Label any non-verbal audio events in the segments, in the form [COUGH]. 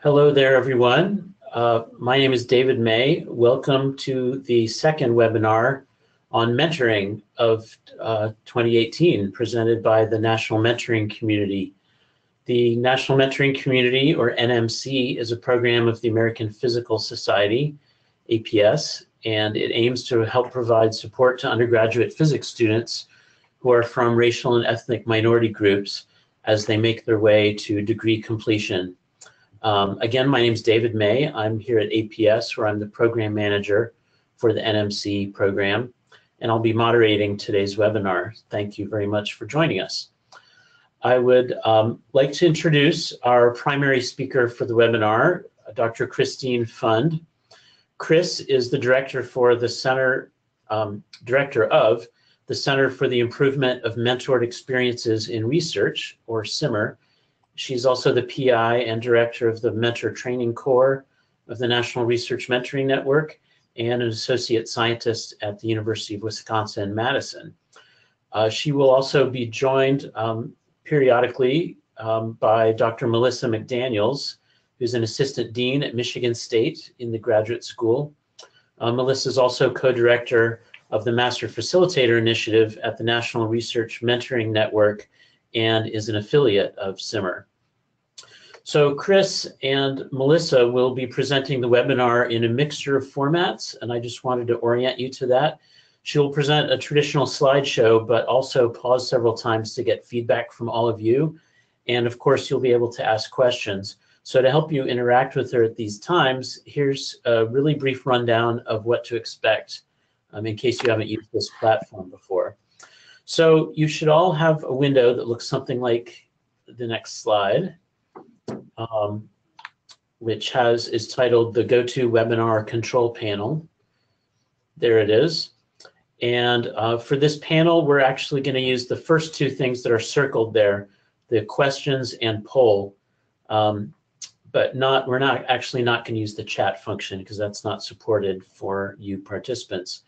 Hello there, everyone. Uh, my name is David May. Welcome to the second webinar on mentoring of uh, 2018 presented by the National Mentoring Community. The National Mentoring Community, or NMC, is a program of the American Physical Society, APS, and it aims to help provide support to undergraduate physics students who are from racial and ethnic minority groups as they make their way to degree completion. Um, again, my name is David May. I'm here at APS where I'm the program manager for the NMC program, and I'll be moderating today's webinar. Thank you very much for joining us. I would um, like to introduce our primary speaker for the webinar, Dr. Christine Pfund. Chris is the director for the center, um, director of the Center for the Improvement of Mentored Experiences in Research, or CIMER. She's also the PI and director of the Mentor Training Core of the National Research Mentoring Network and an associate scientist at the University of Wisconsin-Madison. Uh, she will also be joined um, periodically um, by Dr. Melissa McDaniels, who's an assistant dean at Michigan State in the graduate school. Uh, Melissa is also co-director of the Master Facilitator Initiative at the National Research Mentoring Network and is an affiliate of CIMER. So Chris and Melissa will be presenting the webinar in a mixture of formats, and I just wanted to orient you to that. She will present a traditional slideshow, but also pause several times to get feedback from all of you. And of course, you'll be able to ask questions. So to help you interact with her at these times, here's a really brief rundown of what to expect um, in case you haven't used this platform before. So you should all have a window that looks something like the next slide, um, which has is titled the Go-To Webinar Control Panel. There it is. And uh, for this panel, we're actually going to use the first two things that are circled there, the questions and poll. Um, but not we're not actually not going to use the chat function because that's not supported for you participants.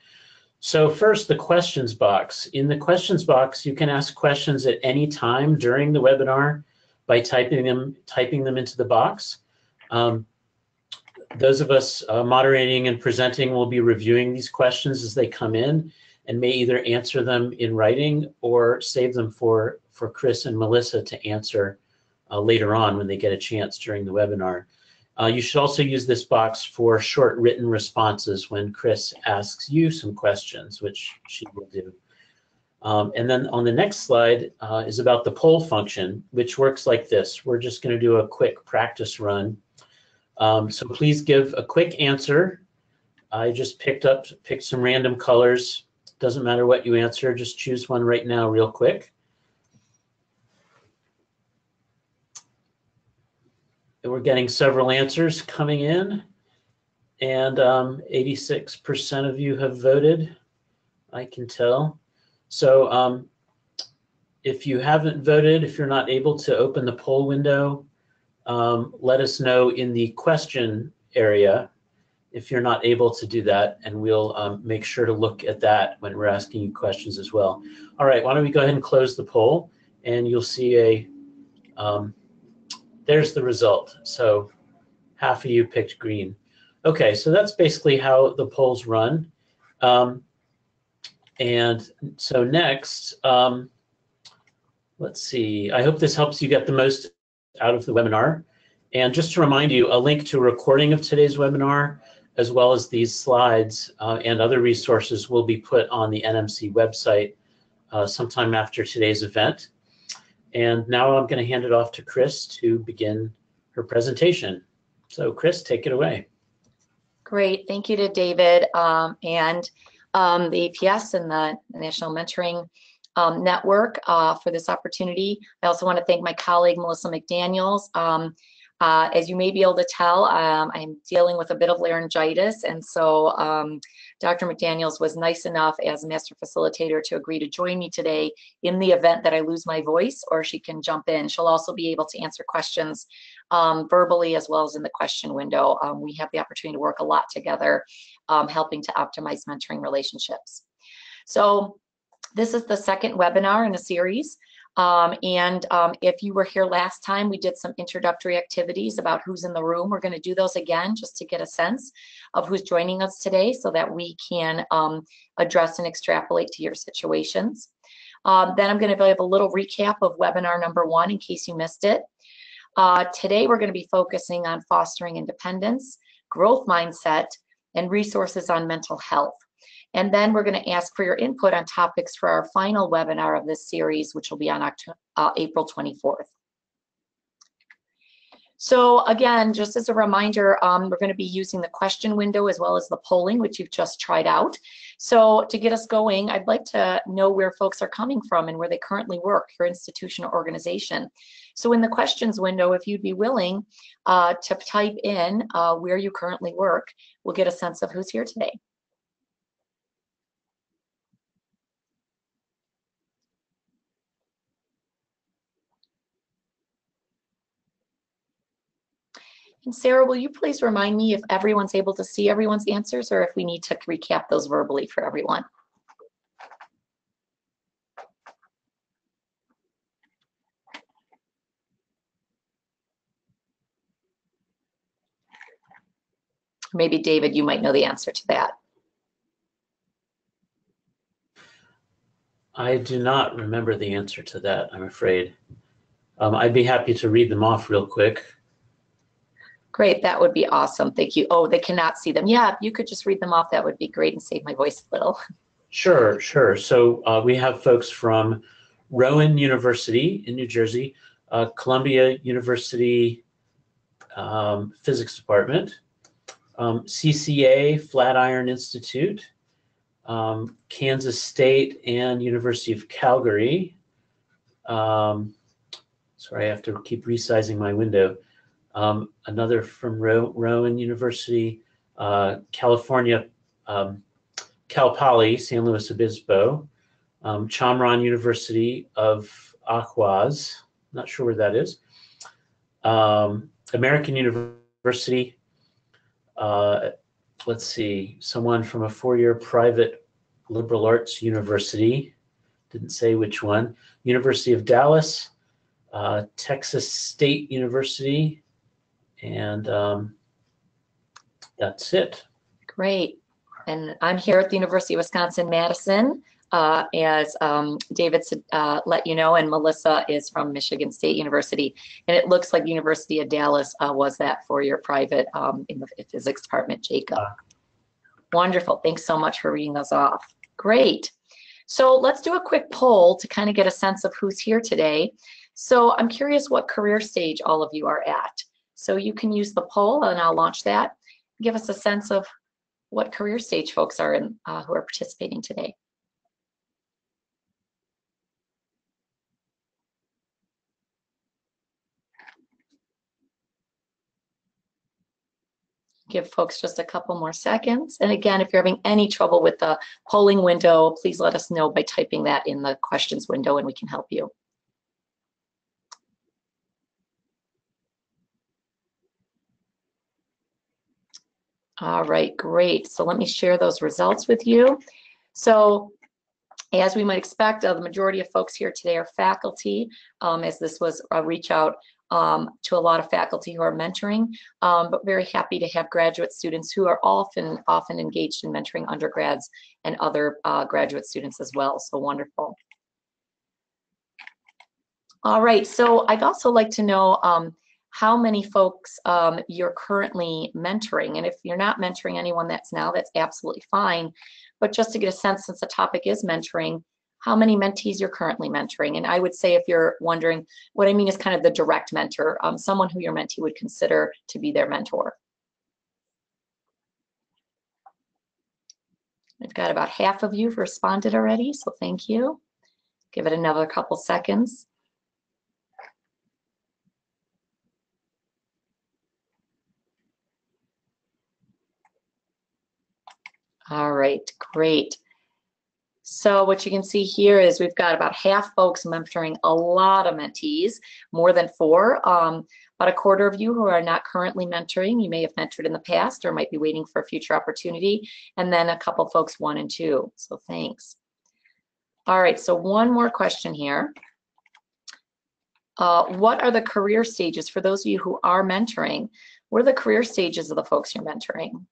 So first, the questions box. In the questions box, you can ask questions at any time during the webinar by typing them, typing them into the box. Um, those of us uh, moderating and presenting will be reviewing these questions as they come in and may either answer them in writing or save them for, for Chris and Melissa to answer uh, later on when they get a chance during the webinar. Uh, you should also use this box for short written responses when Chris asks you some questions, which she will do. Um, and then on the next slide uh, is about the poll function, which works like this. We're just going to do a quick practice run. Um, so please give a quick answer. I just picked up, picked some random colors. Doesn't matter what you answer, just choose one right now real quick. We're getting several answers coming in and 86% um, of you have voted, I can tell. So um, if you haven't voted, if you're not able to open the poll window, um, let us know in the question area if you're not able to do that, and we'll um, make sure to look at that when we're asking you questions as well. All right, why don't we go ahead and close the poll, and you'll see a um, there's the result. So half of you picked green. Okay, so that's basically how the polls run. Um, and so next, um, let's see, I hope this helps you get the most out of the webinar. And just to remind you, a link to a recording of today's webinar, as well as these slides uh, and other resources will be put on the NMC website uh, sometime after today's event. And now I'm going to hand it off to Chris to begin her presentation. So Chris, take it away. Great, thank you to David um, and um, the APS and the, National Mentoring um, Network uh, for this opportunity. I also want to thank my colleague Melissa McDaniels. Uh, as you may be able to tell, um, I'm dealing with a bit of laryngitis, and so um, Dr. McDaniels was nice enough as a master facilitator to agree to join me today in the event that I lose my voice, or she can jump in. She'll also be able to answer questions um, verbally as well as in the question window. Um, we have the opportunity to work a lot together, um, helping to optimize mentoring relationships. So this is the second webinar in a series Um, and um, if you were here last time, we did some introductory activities about who's in the room. We're going to do those again just to get a sense of who's joining us today so that we can um, address and extrapolate to your situations. Um, then I'm going to give a little recap of webinar number one in case you missed it. Uh, today, we're going to be focusing on fostering independence, growth mindset, and resources on mental health. And then we're going to ask for your input on topics for our final webinar of this series, which will be on October, uh, April 24th. So again, just as a reminder, um, we're going to be using the question window as well as the polling, which you've just tried out. So to get us going, I'd like to know where folks are coming from and where they currently work, your institution or organization. So in the questions window, if you'd be willing uh, to type in uh, where you currently work, we'll get a sense of who's here today. Sarah, will you please remind me if everyone's able to see everyone's answers or if we need to recap those verbally for everyone? Maybe David, you might know the answer to that. I do not remember the answer to that, I'm afraid. Um, I'd be happy to read them off real quick. Great, that would be awesome. Thank you. Oh, they cannot see them. Yeah, if you could just read them off, that would be great and save my voice a little. [LAUGHS] Sure, sure. So uh, we have folks from Rowan University in New Jersey, uh, Columbia University um, Physics Department, um, CCA Flatiron Institute, um, Kansas State and University of Calgary. Um, sorry, I have to keep resizing my window um, another from Ro Rowan University, uh, California, um, Cal Poly, San Luis Obispo, um, Chamorro University of Aquas, not sure where that is, um, American University, uh, let's see, someone from a four-year private liberal arts university, didn't say which one, University of Dallas, uh, Texas State University, and um, that's it. Great. And I'm here at the University of Wisconsin-Madison, uh, as um, David uh, let you know, and Melissa is from Michigan State University. And it looks like University of Dallas uh, was that for your private um, in the physics department, Jacob. Ah. Wonderful. Thanks so much for reading those off. Great. So let's do a quick poll to kind of get a sense of who's here today. So I'm curious what career stage all of you are at. So you can use the poll and I'll launch that. Give us a sense of what career stage folks are in uh, who are participating today. Give folks just a couple more seconds. And again, if you're having any trouble with the polling window, please let us know by typing that in the questions window and we can help you. All right, great. So let me share those results with you. So as we might expect, uh, the majority of folks here today are faculty, um, as this was a reach out um, to a lot of faculty who are mentoring, um, but very happy to have graduate students who are often often engaged in mentoring undergrads and other uh, graduate students as well. So wonderful. All right, so I'd also like to know um, how many folks um, you're currently mentoring. And if you're not mentoring anyone that's now, that's absolutely fine. But just to get a sense, since the topic is mentoring, how many mentees you're currently mentoring. And I would say if you're wondering, what I mean is kind of the direct mentor, um, someone who your mentee would consider to be their mentor. We've got about half of you responded already, so thank you. Give it another couple seconds. All right, great. So what you can see here is we've got about half folks mentoring a lot of mentees, more than four. Um, about a quarter of you who are not currently mentoring, you may have mentored in the past or might be waiting for a future opportunity. And then a couple folks one and two, so thanks. All right, so one more question here. uh, what are the career stages for those of you who are mentoring? What are the career stages of the folks you're mentoring?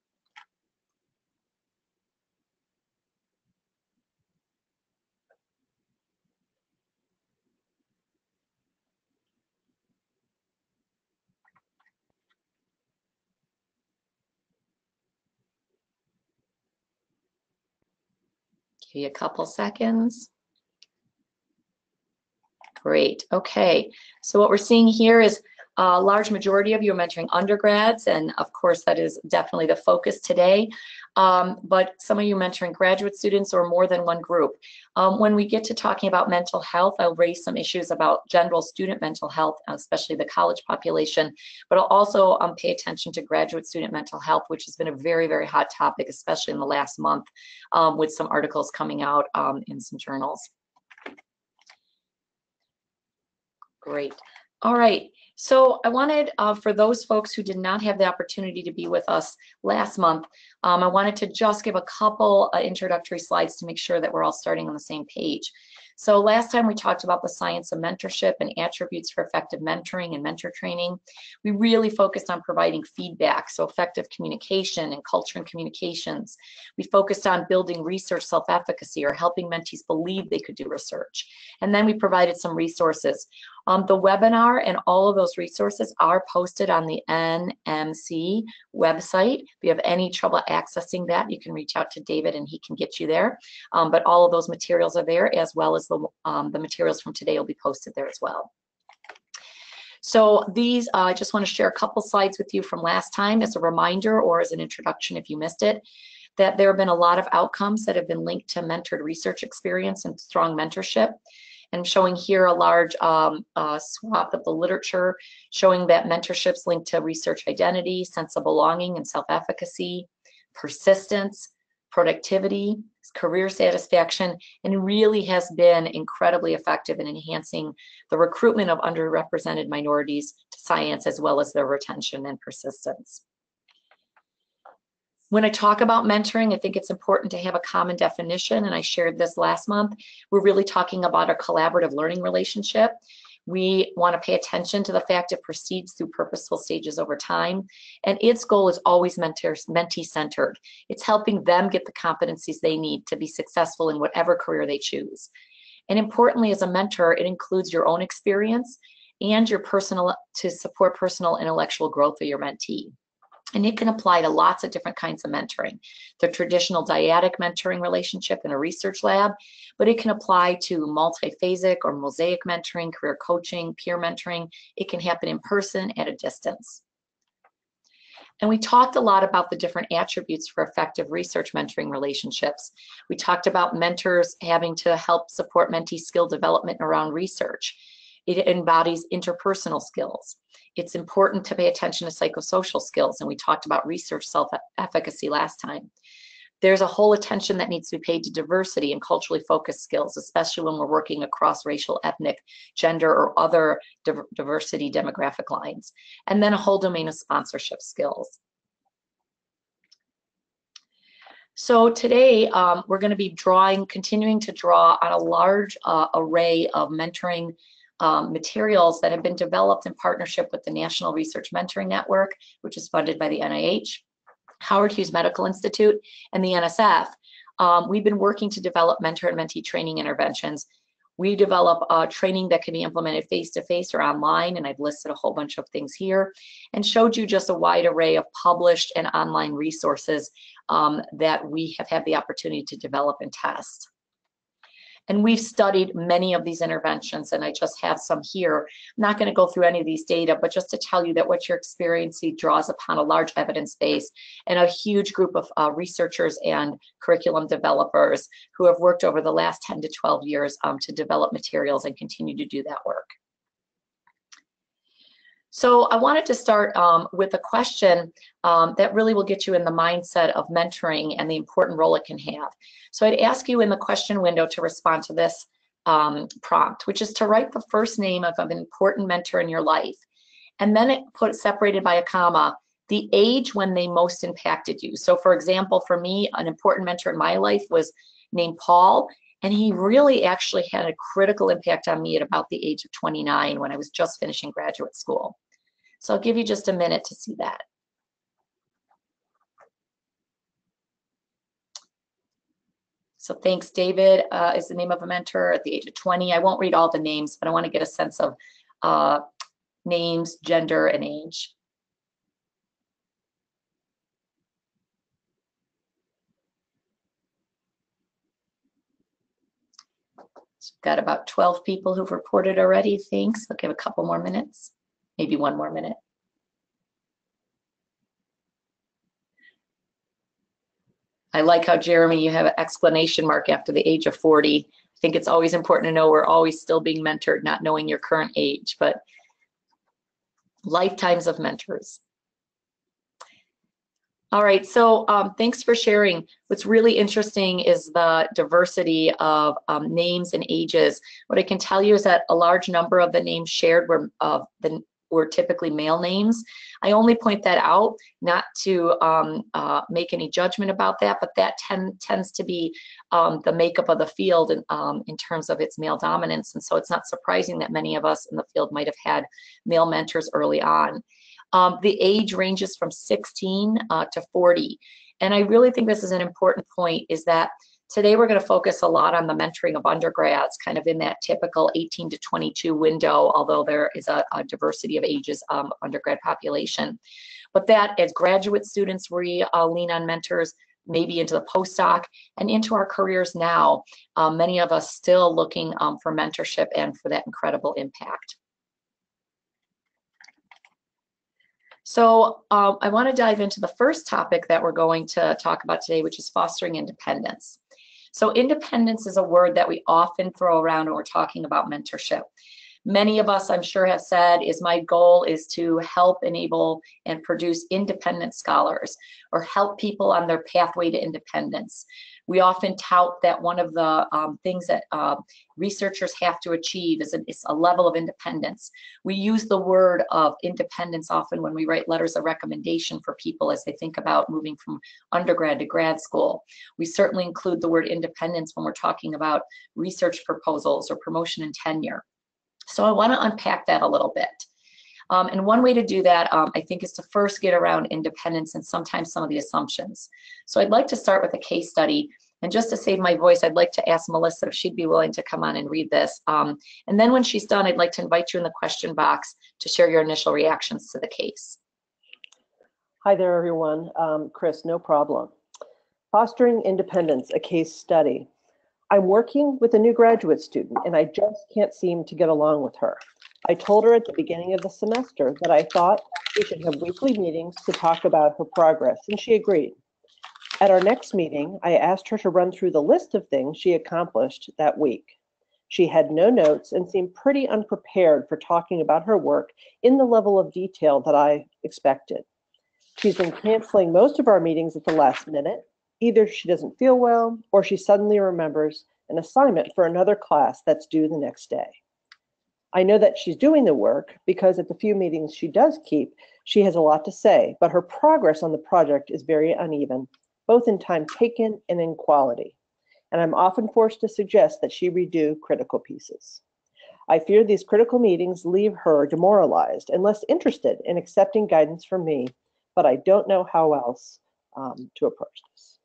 Give you a couple seconds. Great. Okay. So what we're seeing here is a large majority of you are mentoring undergrads, and of course that is definitely the focus today. Um, but some of you mentoring graduate students or more than one group. Um, when we get to talking about mental health, I'll raise some issues about general student mental health, especially the college population, but I'll also um, pay attention to graduate student mental health, which has been a very, very hot topic, especially in the last month um, with some articles coming out um, in some journals. Great. All right. So I wanted, uh, for those folks who did not have the opportunity to be with us last month, um, I wanted to just give a couple uh, introductory slides to make sure that we're all starting on the same page. So last time we talked about the science of mentorship and attributes for effective mentoring and mentor training. We really focused on providing feedback, so effective communication and culture and communications. We focused on building research self-efficacy or helping mentees believe they could do research. And then we provided some resources. Um, the webinar and all of those resources are posted on the NMC website. If you have any trouble accessing that, you can reach out to David and he can get you there. Um, but all of those materials are there as well as the, um, the materials from today will be posted there as well. So these, uh, I just want to share a couple slides with you from last time as a reminder or as an introduction if you missed it, that there have been a lot of outcomes that have been linked to mentored research experience and strong mentorship and showing here a large um, uh, swath of the literature showing that mentorships linked to research identity, sense of belonging and self-efficacy, persistence, productivity, career satisfaction, and really has been incredibly effective in enhancing the recruitment of underrepresented minorities to science as well as their retention and persistence. When I talk about mentoring, I think it's important to have a common definition, and I shared this last month. We're really talking about a collaborative learning relationship. We want to pay attention to the fact it proceeds through purposeful stages over time, and its goal is always mentee-centered. It's helping them get the competencies they need to be successful in whatever career they choose. And importantly, as a mentor, it includes your own experience and your personal to support personal intellectual growth of your mentee. And it can apply to lots of different kinds of mentoring. The traditional dyadic mentoring relationship in a research lab, but it can apply to multiphasic or mosaic mentoring, career coaching, peer mentoring. It can happen in person at a distance. And we talked a lot about the different attributes for effective research mentoring relationships. We talked about mentors having to help support mentee skill development around research. It embodies interpersonal skills. It's important to pay attention to psychosocial skills, and we talked about research self-efficacy last time. There's a whole attention that needs to be paid to diversity and culturally focused skills, especially when we're working across racial, ethnic, gender, or other diversity demographic lines. And then a whole domain of sponsorship skills. So today um, we're going to be drawing, continuing to draw on a large uh, array of mentoring um, materials that have been developed in partnership with the National Research Mentoring Network, which is funded by the NIH, Howard Hughes Medical Institute, and the NSF. Um, we've been working to develop mentor and mentee training interventions. We develop uh, training that can be implemented face-to-face -face or online, and I've listed a whole bunch of things here, and showed you just a wide array of published and online resources um, that we have had the opportunity to develop and test. And we've studied many of these interventions, and I just have some here. I'm not going to go through any of these data, but just to tell you that what you're experiencing draws upon a large evidence base and a huge group of uh, researchers and curriculum developers who have worked over the last 10 to 12 years um, to develop materials and continue to do that work. So I wanted to start um, with a question um, that really will get you in the mindset of mentoring and the important role it can have. So I'd ask you in the question window to respond to this um, prompt, which is to write the first name of an important mentor in your life. And then it put separated by a comma, the age when they most impacted you. So for example, for me, an important mentor in my life was named Paul, And he really actually had a critical impact on me at about the age of 29 when I was just finishing graduate school. So I'll give you just a minute to see that. So thanks, David uh, is the name of a mentor at the age of 20. I won't read all the names, but I want to get a sense of uh, names, gender, and age. So got about 12 people who've reported already. Thanks. I'll give a couple more minutes, maybe one more minute. I like how Jeremy, you have an exclamation mark after the age of 40. I think it's always important to know we're always still being mentored, not knowing your current age, but lifetimes of mentors. All right, so um, thanks for sharing. What's really interesting is the diversity of um, names and ages. What I can tell you is that a large number of the names shared were of the were typically male names. I only point that out not to um, uh, make any judgment about that, but that tend, tends to be um, the makeup of the field in, um, in terms of its male dominance. And so it's not surprising that many of us in the field might have had male mentors early on. Um, the age ranges from 16 uh, to 40. And I really think this is an important point is that Today, we're going to focus a lot on the mentoring of undergrads, kind of in that typical 18 to 22 window, although there is a, a diversity of ages um, undergrad population. But that as graduate students, we uh, lean on mentors, maybe into the postdoc and into our careers now. Um, many of us still looking um, for mentorship and for that incredible impact. So um, I want to dive into the first topic that we're going to talk about today, which is fostering independence. So independence is a word that we often throw around when we're talking about mentorship. Many of us, I'm sure, have said, is my goal is to help enable and produce independent scholars or help people on their pathway to independence. We often tout that one of the um, things that uh, researchers have to achieve is a, is a, level of independence. We use the word of independence often when we write letters of recommendation for people as they think about moving from undergrad to grad school. We certainly include the word independence when we're talking about research proposals or promotion and tenure. So I want to unpack that a little bit. Um, and one way to do that, um, I think, is to first get around independence and sometimes some of the assumptions. So I'd like to start with a case study. And just to save my voice, I'd like to ask Melissa if she'd be willing to come on and read this. Um, and then when she's done, I'd like to invite you in the question box to share your initial reactions to the case. Hi there, everyone. Um, Chris, no problem. Fostering Independence, a case study. I'm working with a new graduate student and I just can't seem to get along with her. I told her at the beginning of the semester that I thought we should have weekly meetings to talk about her progress, and she agreed. At our next meeting, I asked her to run through the list of things she accomplished that week. She had no notes and seemed pretty unprepared for talking about her work in the level of detail that I expected. She's been canceling most of our meetings at the last minute. Either she doesn't feel well or she suddenly remembers an assignment for another class that's due the next day. I know that she's doing the work because at the few meetings she does keep, she has a lot to say, but her progress on the project is very uneven, both in time taken and in quality. And I'm often forced to suggest that she redo critical pieces. I fear these critical meetings leave her demoralized and less interested in accepting guidance from me, but I don't know how else um, to approach this.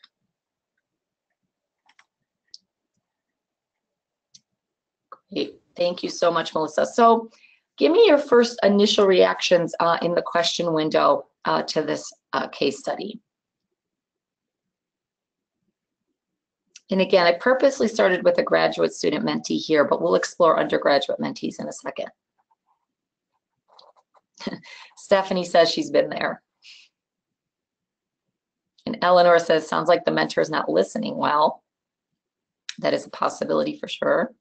Great. Thank you so much, Melissa. So give me your first initial reactions uh, in the question window uh, to this uh, case study. And again, I purposely started with a graduate student mentee here, but we'll explore undergraduate mentees in a second. [LAUGHS] Stephanie says she's been there. And Eleanor says, sounds like the mentor is not listening well. That is a possibility for sure.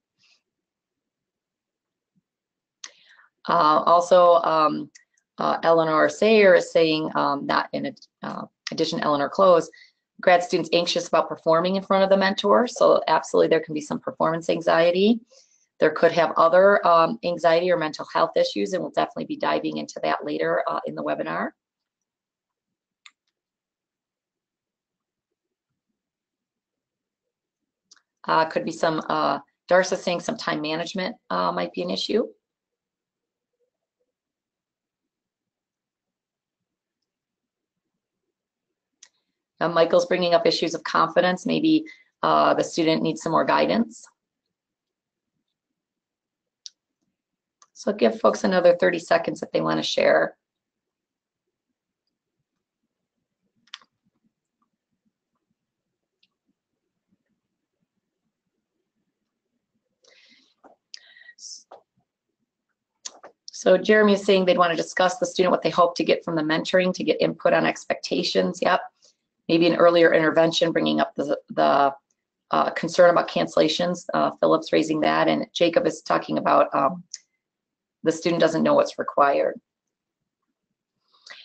Uh, also, um, uh, Eleanor Sayre is saying, um, not in uh, addition to Eleanor Close, grad students anxious about performing in front of the mentor. So absolutely there can be some performance anxiety. There could have other um, anxiety or mental health issues, and we'll definitely be diving into that later uh, in the webinar. Uh, could be some, uh, Darcy saying some time management might be an issue. Uh, Michael's bringing up issues of confidence. Maybe uh, the student needs some more guidance. So give folks another 30 seconds if they want to share. So Jeremy is saying they'd want to discuss the student, what they hope to get from the mentoring, to get input on expectations. Yep. Maybe an earlier intervention, bringing up the, the uh, concern about cancellations. Uh, Philip's raising that, and Jacob is talking about um, the student doesn't know what's required.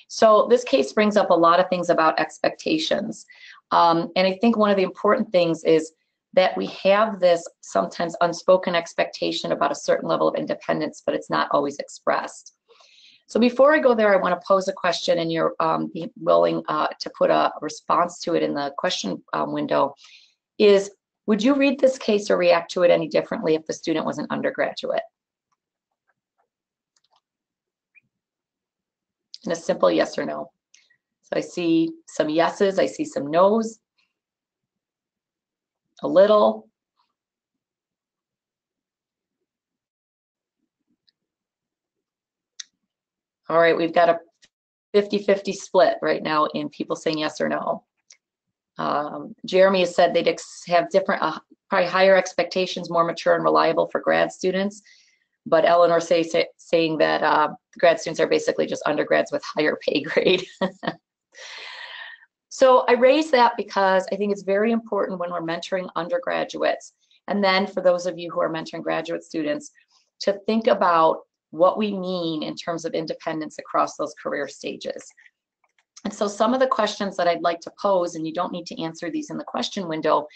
So this case brings up a lot of things about expectations. Um, and I think one of the important things is that we have this sometimes unspoken expectation about a certain level of independence, but it's not always expressed. So before I go there, I want to pose a question and you're um, willing uh, to put a response to it in the question um, window is, would you read this case or react to it any differently if the student was an undergraduate? And a simple yes or no. So I see some yeses, I see some nos a little. All right, we've got a 50-50 split right now in people saying yes or no. Um, Jeremy has said they'd have different, uh, probably higher expectations, more mature and reliable for grad students. But Eleanor say, say saying that uh, grad students are basically just undergrads with higher [LAUGHS] pay grade. [LAUGHS] So I raise that because I think it's very important when we're mentoring undergraduates, and then for those of you who are mentoring graduate students, to think about what we mean in terms of independence across those career stages. And so some of the questions that I'd like to pose, and you don't need to answer these in the question window,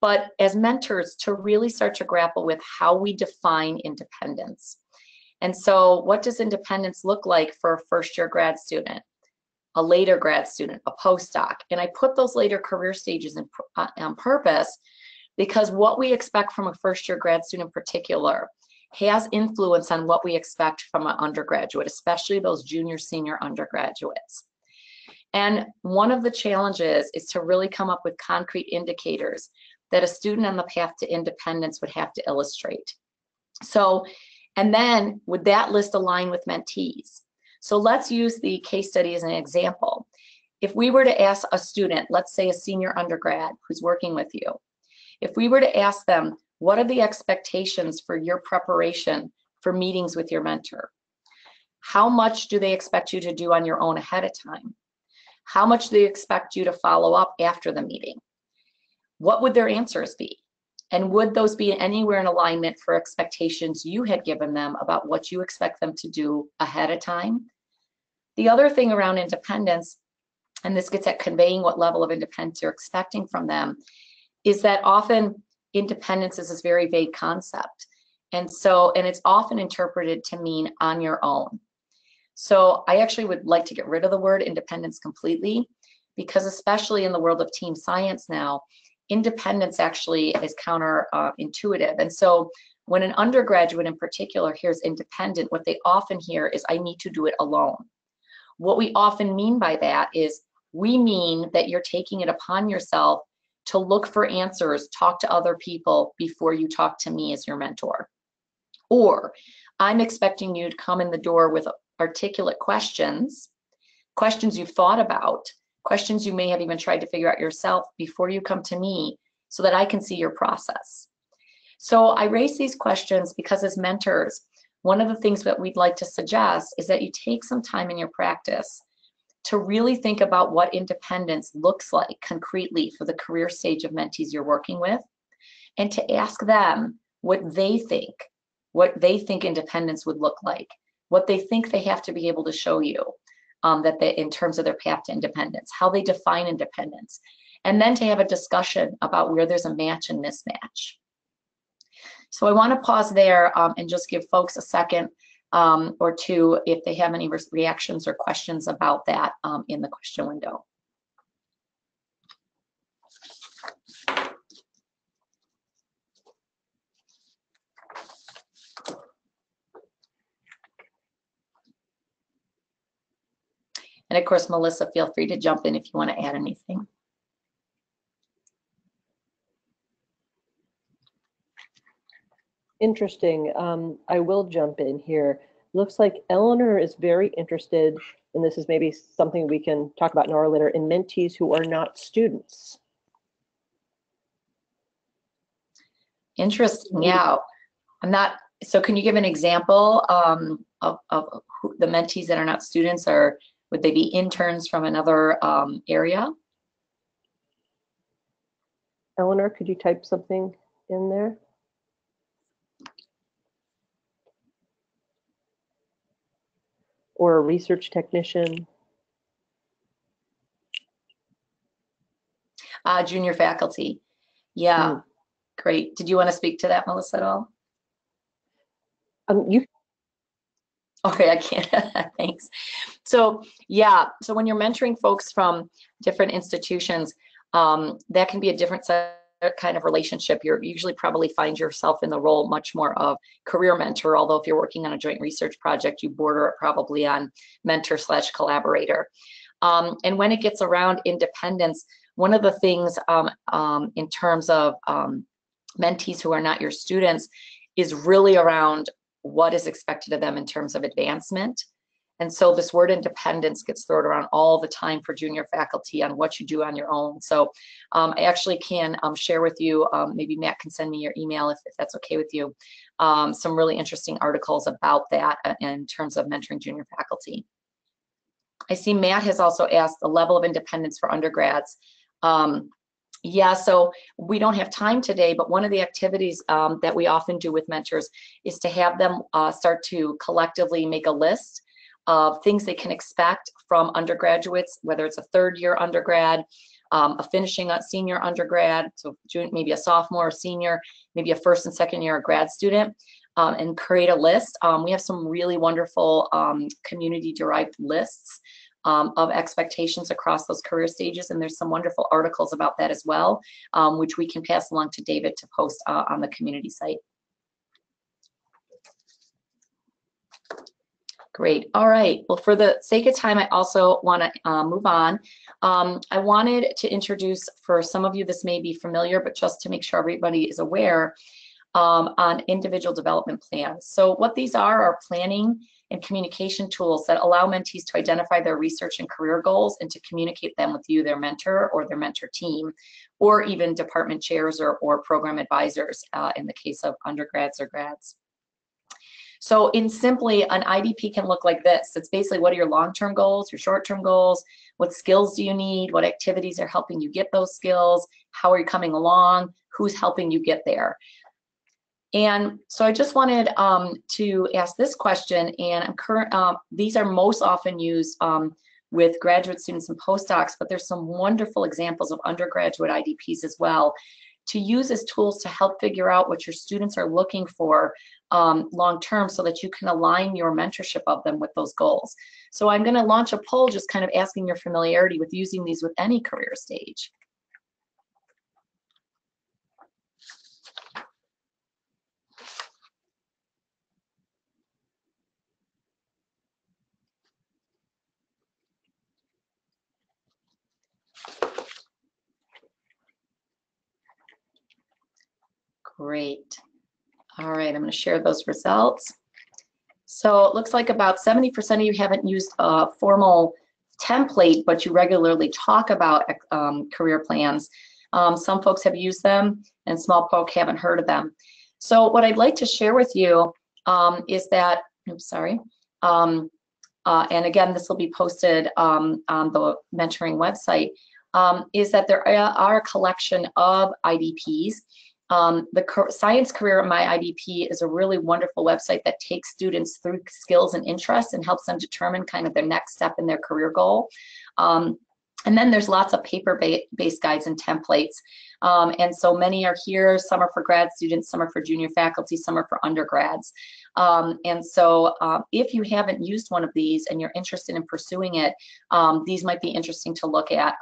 but as mentors to really start to grapple with how we define independence. And so what does independence look like for a first year grad student? a later grad student, a postdoc. And I put those later career stages in, uh, on purpose because what we expect from a first year grad student in particular has influence on what we expect from an undergraduate, especially those junior, senior undergraduates. And one of the challenges is to really come up with concrete indicators that a student on the path to independence would have to illustrate. So, and then would that list align with mentees? So let's use the case study as an example. If we were to ask a student, let's say a senior undergrad who's working with you, if we were to ask them, what are the expectations for your preparation for meetings with your mentor? How much do they expect you to do on your own ahead of time? How much do they expect you to follow up after the meeting? What would their answers be? And would those be anywhere in alignment for expectations you had given them about what you expect them to do ahead of time the other thing around independence, and this gets at conveying what level of independence you're expecting from them, is that often independence is this very vague concept. And so, and it's often interpreted to mean on your own. So I actually would like to get rid of the word independence completely because especially in the world of team science now, independence actually is counterintuitive. Uh, and so when an undergraduate in particular hears independent, what they often hear is I need to do it alone. What we often mean by that is we mean that you're taking it upon yourself to look for answers, talk to other people before you talk to me as your mentor. Or I'm expecting you to come in the door with articulate questions, questions you've thought about, questions you may have even tried to figure out yourself before you come to me so that I can see your process. So I raise these questions because as mentors, one of the things that we'd like to suggest is that you take some time in your practice to really think about what independence looks like concretely for the career stage of mentees you're working with and to ask them what they think, what they think independence would look like, what they think they have to be able to show you um, that they, in terms of their path to independence, how they define independence, and then to have a discussion about where there's a match and mismatch. So I want to pause there um, and just give folks a second um, or two, if they have any re reactions or questions about that um, in the question window. And of course, Melissa, feel free to jump in if you want to add anything. Interesting. Um, I will jump in here. Looks like Eleanor is very interested, and this is maybe something we can talk about in our later, in mentees who are not students. Interesting. Yeah. I'm not, so can you give an example um, of, of who, the mentees that are not students or would they be interns from another um, area? Eleanor, could you type something in there? Or a research technician? Uh, junior faculty. Yeah, Hmm. great. Did you want to speak to that, Melissa, at all? Um, you, Okay, I can't. [LAUGHS] Thanks. So yeah, so when you're mentoring folks from different institutions, um, that can be a different set kind of relationship. You're usually probably find yourself in the role much more of career mentor. Although if you're working on a joint research project, you border it probably on mentor slash collaborator. Um, and when it gets around independence, one of the things um, um, in terms of um, mentees who are not your students is really around what is expected of them in terms of advancement. And so this word independence gets thrown around all the time for junior faculty on what you do on your own. So um, I actually can um, share with you, um, maybe Matt can send me your email if, if that's okay with you, um, some really interesting articles about that uh, in terms of mentoring junior faculty. I see Matt has also asked the level of independence for undergrads. Um, yeah, so we don't have time today, but one of the activities um, that we often do with mentors is to have them uh, start to collectively make a list of things they can expect from undergraduates, whether it's a third year undergrad, um, a finishing senior undergrad, so maybe a sophomore or senior, maybe a first and second year grad student, um, and create a list. Um, we have some really wonderful um, community derived lists um, of expectations across those career stages. And there's some wonderful articles about that as well, um, which we can pass along to David to post uh, on the community site. Great. All right. Well, for the sake of time, I also want to uh, move on. Um, I wanted to introduce, for some of you, this may be familiar, but just to make sure everybody is aware, um, on individual development plans. So what these are are planning and communication tools that allow mentees to identify their research and career goals and to communicate them with you, their mentor or their mentor team, or even department chairs or, or program advisors uh, in the case of undergrads or grads. So in simply, an IDP can look like this. It's basically what are your long-term goals, your short-term goals, what skills do you need, what activities are helping you get those skills, how are you coming along, who's helping you get there. And so I just wanted um, to ask this question, and I'm current. Um, these are most often used um, with graduate students and postdocs, but there's some wonderful examples of undergraduate IDPs as well. To use as tools to help figure out what your students are looking for um, long term, so that you can align your mentorship of them with those goals. So I'm going to launch a poll, just kind of asking your familiarity with using these with any career stage. Great. All right, I'm going to share those results. So it looks like about 70% of you haven't used a formal template, but you regularly talk about um, career plans. Um, some folks have used them and small folk haven't heard of them. So what I'd like to share with you um, is that, I'm sorry, um, uh, and again, this will be posted um, on the mentoring website, um, is that there are a collection of IDPs um, the Science Career at My IDP is a really wonderful website that takes students through skills and interests and helps them determine kind of their next step in their career goal. Um, and then there's lots of paper-based guides and templates. Um, and so many are here. Some are for grad students, some are for junior faculty, some are for undergrads. Um, and so uh, if you haven't used one of these and you're interested in pursuing it, um, these might be interesting to look at.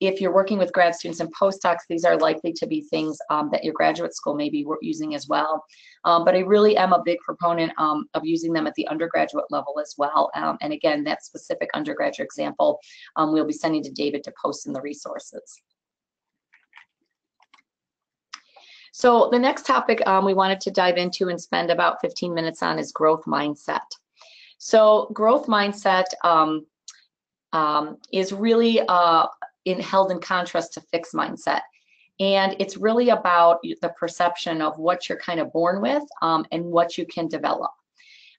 If you're working with grad students and postdocs, these are likely to be things um, that your graduate school may be using as well. Um, but I really am a big proponent um, of using them at the undergraduate level as well. Um, and again, that specific undergraduate example, um, we'll be sending to David to post in the resources. So the next topic um, we wanted to dive into and spend about 15 minutes on is growth mindset. So growth mindset um, is really uh, in, held in contrast to fixed mindset. And it's really about the perception of what you're kind of born with um, and what you can develop.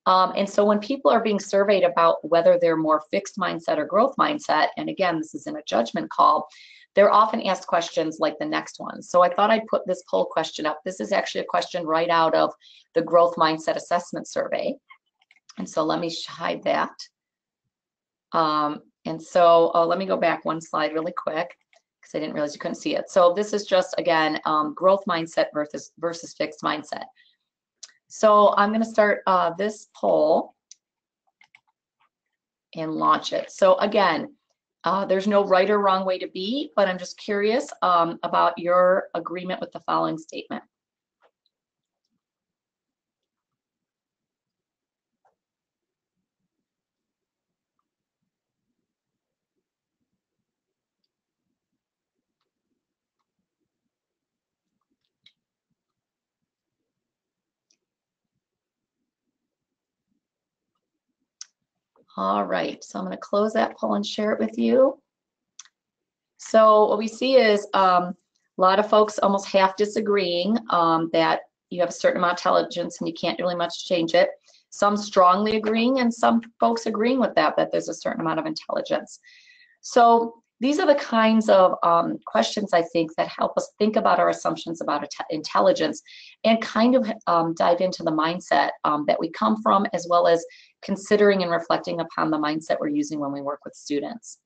Um, and so when people are being surveyed about whether they're more fixed mindset or growth mindset, and again, this is in a judgment call, they're often asked questions like the next one. So I thought I'd put this poll question up. This is actually a question right out of the growth mindset assessment survey. And so let me hide that. Um, and so uh, let me go back one slide really quick because I didn't realize you couldn't see it. So this is just, again, um, growth mindset versus, versus fixed mindset. So I'm going to start uh, this poll and launch it. So again, uh, there's no right or wrong way to be, but I'm just curious um, about your agreement with the following statement. All right, so I'm going to close that poll and share it with you. So what we see is um, a lot of folks almost half disagreeing um, that you have a certain amount of intelligence and you can't really much change it. Some strongly agreeing and some folks agreeing with that, that there's a certain amount of intelligence. So these are the kinds of um, questions I think that help us think about our assumptions about intelligence and kind of um, dive into the mindset um, that we come from as well as considering and reflecting upon the mindset we're using when we work with students.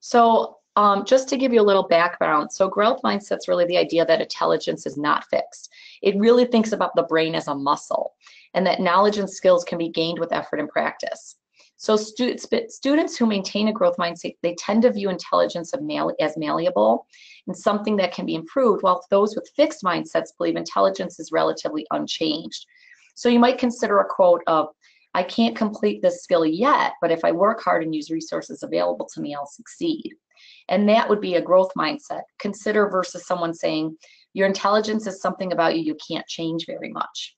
So um, just to give you a little background, so growth mindset's really the idea that intelligence is not fixed. It really thinks about the brain as a muscle and that knowledge and skills can be gained with effort and practice. So stu students who maintain a growth mindset, they tend to view intelligence as malleable and something that can be improved, while those with fixed mindsets believe intelligence is relatively unchanged. So you might consider a quote of, I can't complete this skill yet, but if I work hard and use resources available to me, I'll succeed. And that would be a growth mindset. Consider versus someone saying, your intelligence is something about you you can't change very much.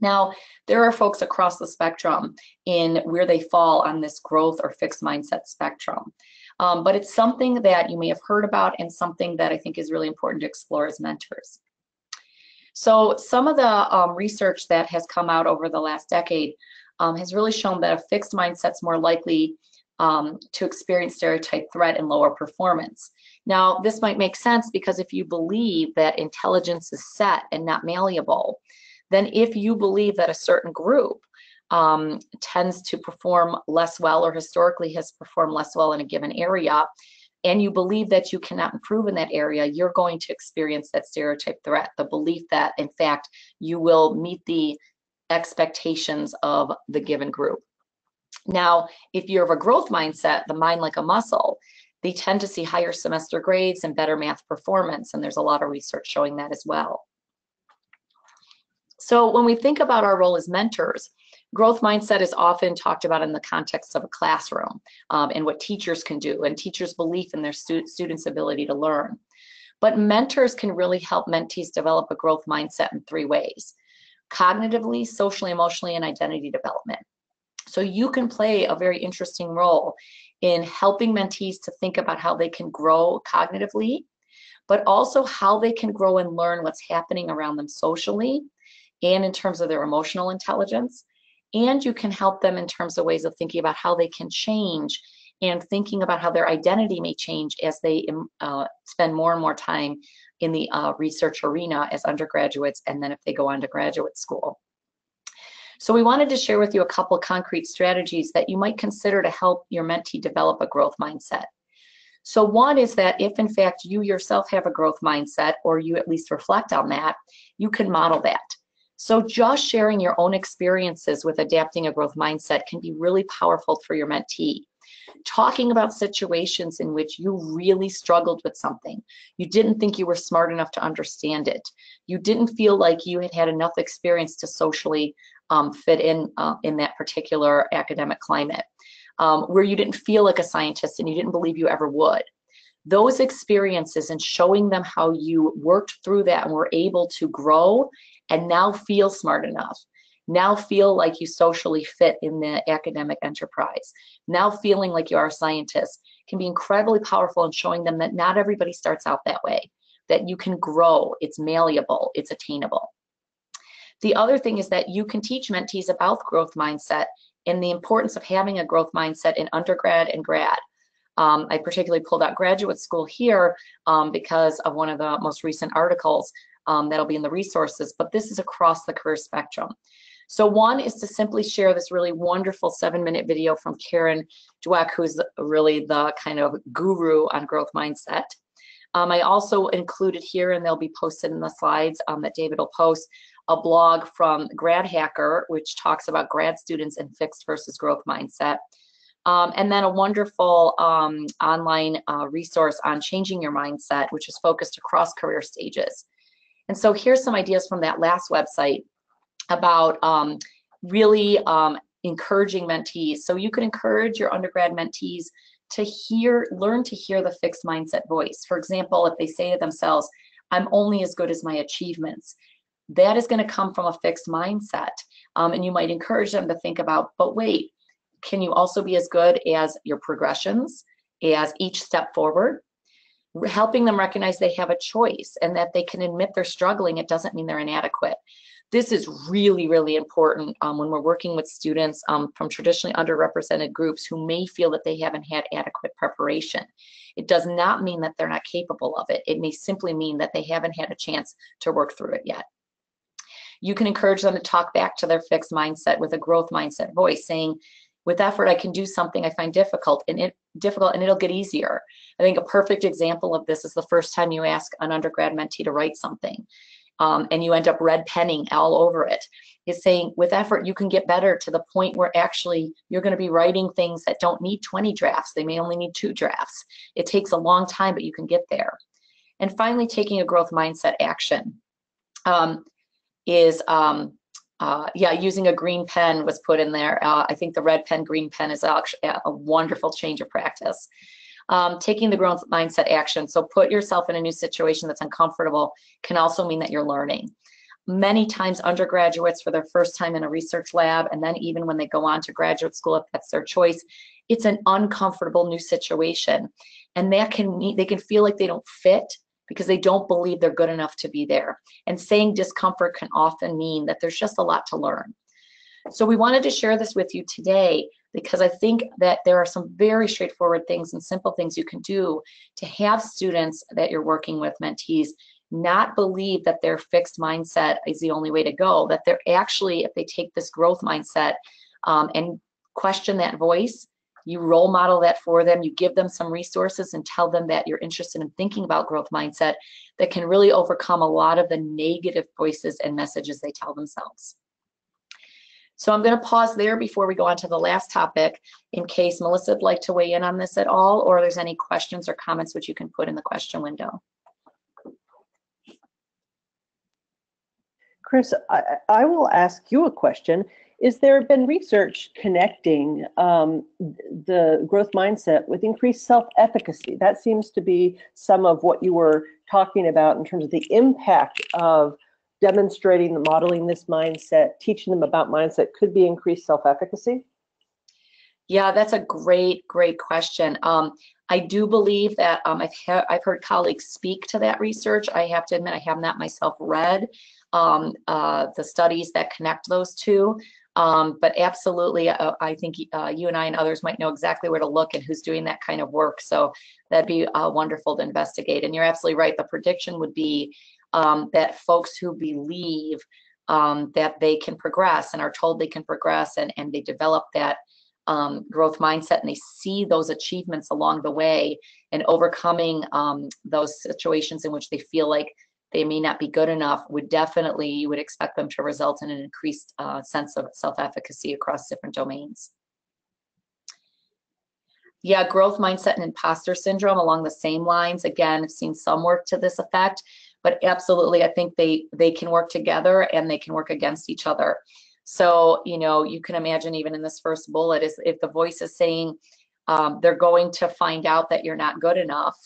Now, there are folks across the spectrum in where they fall on this growth or fixed mindset spectrum. Um, but it's something that you may have heard about and something that I think is really important to explore as mentors. So some of the um, research that has come out over the last decade um, has really shown that a fixed mindset is more likely um, to experience stereotype threat and lower performance. Now, this might make sense because if you believe that intelligence is set and not malleable, then if you believe that a certain group um, tends to perform less well or historically has performed less well in a given area, and you believe that you cannot improve in that area, you're going to experience that stereotype threat, the belief that, in fact, you will meet the expectations of the given group. Now, if you have a growth mindset, the mind like a muscle, they tend to see higher semester grades and better math performance, and there's a lot of research showing that as well. So when we think about our role as mentors, growth mindset is often talked about in the context of a classroom um, and what teachers can do and teachers' belief in their stu students' ability to learn. But mentors can really help mentees develop a growth mindset in three ways, cognitively, socially, emotionally, and identity development. So you can play a very interesting role in helping mentees to think about how they can grow cognitively, but also how they can grow and learn what's happening around them socially and in terms of their emotional intelligence. And you can help them in terms of ways of thinking about how they can change and thinking about how their identity may change as they um, uh, spend more and more time in the uh, research arena as undergraduates and then if they go on to graduate school. So we wanted to share with you a couple concrete strategies that you might consider to help your mentee develop a growth mindset. So one is that if in fact you yourself have a growth mindset or you at least reflect on that, you can model that. So just sharing your own experiences with adapting a growth mindset can be really powerful for your mentee. talking about situations in which you really struggled with something. You didn't think you were smart enough to understand it. You didn't feel like you had had enough experience to socially um, fit in uh, in that particular academic climate, um, where you didn't feel like a scientist and you didn't believe you ever would. Those experiences and showing them how you worked through that and were able to grow and now feel smart enough now feel like you socially fit in the academic enterprise, now feeling like you are a scientist can be incredibly powerful in showing them that not everybody starts out that way, that you can grow, it's malleable, it's attainable. The other thing is that you can teach mentees about growth mindset and the importance of having a growth mindset in undergrad and grad. Um, I particularly pulled out graduate school here um, because of one of the most recent articles um, that'll be in the resources, but this is across the career spectrum. So one is to simply share this really wonderful seven minute video from Carol Dweck, who's really the kind of guru on growth mindset. Um, I also included here, and they'll be posted in the slides um, that David will post, a blog from GradHacker, which talks about grad students and fixed versus growth mindset. Um, and then a wonderful um, online uh, resource on changing your mindset, which is focused across career stages. And so here's some ideas from that last website about um, really um, encouraging mentees. So you can encourage your undergrad mentees to hear, learn to hear the fixed mindset voice. For example, if they say to themselves, I'm only as good as my achievements, that is going to come from a fixed mindset. Um, and you might encourage them to think about, but wait, can you also be as good as your progressions, as each step forward? Helping them recognize they have a choice and that they can admit they're struggling. It doesn't mean they're inadequate. This is really, really important um, when we're working with students um, from traditionally underrepresented groups who may feel that they haven't had adequate preparation. It does not mean that they're not capable of it. It may simply mean that they haven't had a chance to work through it yet. You can encourage them to talk back to their fixed mindset with a growth mindset voice saying, with effort, I can do something I find difficult and it difficult and it'll get easier. I think a perfect example of this is the first time you ask an undergrad mentee to write something um, and you end up red penning all over it is saying with effort you can get better to the point where actually you're going to be writing things that don't need 20 drafts. They may only need two drafts. It takes a long time but you can get there. And finally taking a growth mindset action um, is um, uh, yeah using a green pen was put in there uh, i think the red pen green pen is actually a wonderful change of practice um, taking the growth mindset action. So put yourself in a new situation that's uncomfortable can also mean that you're learning. Many times undergraduates for their first time in a research lab, and then even when they go on to graduate school, if that's their choice, it's an uncomfortable new situation. And that can mean they can feel like they don't fit because they don't believe they're good enough to be there. And saying discomfort can often mean that there's just a lot to learn. So we wanted to share this with you today because I think that there are some very straightforward things and simple things you can do to have students that you're working with, mentees, not believe that their fixed mindset is the only way to go, that they're actually, if they take this growth mindset um, and question that voice, you role model that for them, you give them some resources and tell them that you're interested in thinking about growth mindset that can really overcome a lot of the negative voices and messages they tell themselves. So I'm going to pause there before we go on to the last topic in case Melissa would like to weigh in on this at all, or there's any questions or comments which you can put in the question window. Chris, I, I will ask you a question. Is there been research connecting um, the growth mindset with increased self-efficacy? That seems to be some of what you were talking about in terms of the impact of demonstrating the modeling this mindset, teaching them about mindset could be increased self-efficacy? Yeah, that's a great, great question. Um, I do believe that um, I've, he I've heard colleagues speak to that research. I have to admit I have not myself read um, uh, the studies that connect those two. Um, but absolutely, uh, I think uh, you and I and others might know exactly where to look and who's doing that kind of work. So that'd be uh, wonderful to investigate. And you're absolutely right. The prediction would be um, that folks who believe um, that they can progress and are told they can progress and, and they develop that um, growth mindset and they see those achievements along the way and overcoming um, those situations in which they feel like they may not be good enough would definitely you would expect them to result in an increased uh, sense of self-efficacy across different domains yeah, growth mindset and imposter syndrome along the same lines. Again, I've seen some work to this effect, but absolutely, I think they they can work together and they can work against each other. So, you know, you can imagine even in this first bullet is if the voice is saying um, they're going to find out that you're not good enough